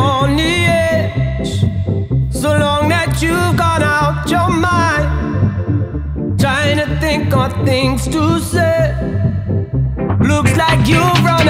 on the edge. So long that you've gone out your mind, trying to think of things to say. Looks like you've run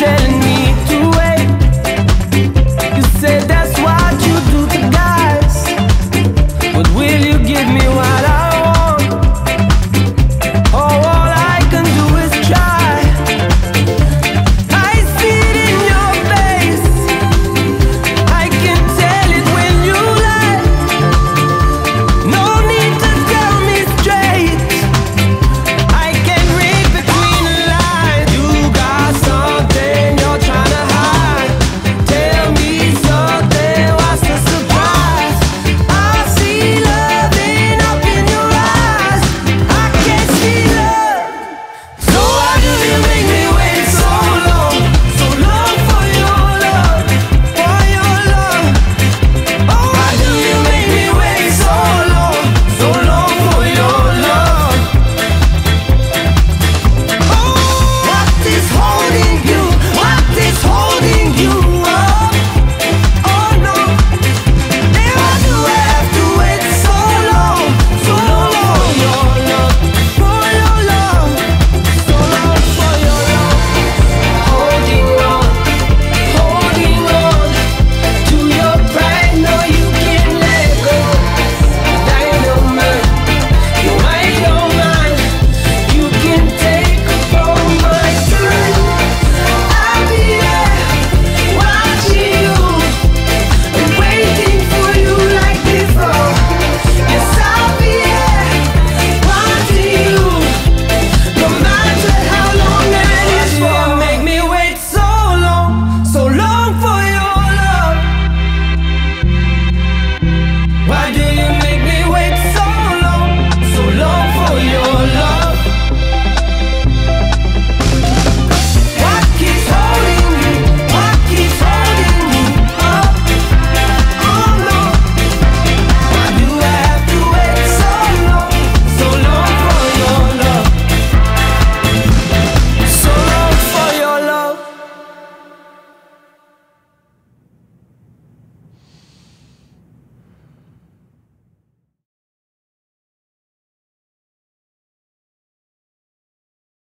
telling me